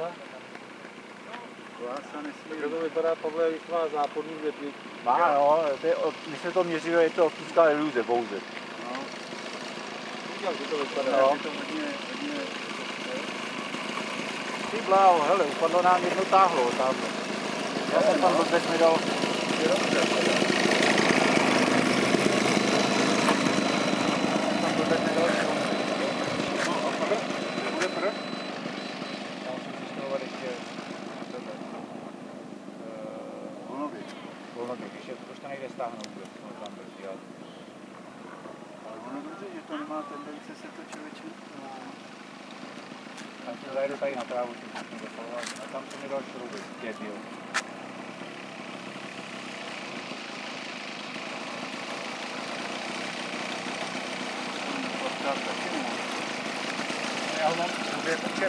takhle? Klása nesmí. Takže to vypadá, Pavle, když má záporný větví. Má, no, to je, my jsme to měří, je to optická iluze pouze. No. Viděl, že to vypadá. No. Je to hodně, hodně... Ty bláho, hele, upadlo nám jedno táhlo, táhlo. Já jsem tam vůbec mi dal. Volnoby, když je, už to nejde stáhnout vůbec, no, tam brzdí, ale Ale ono dobře, že to nemá tendence se to člověče... tam se zajedu tady na trávu, si musím dopalovat, a tam jsem mi dal šrouby, nemá. Já ho mám hubě, takže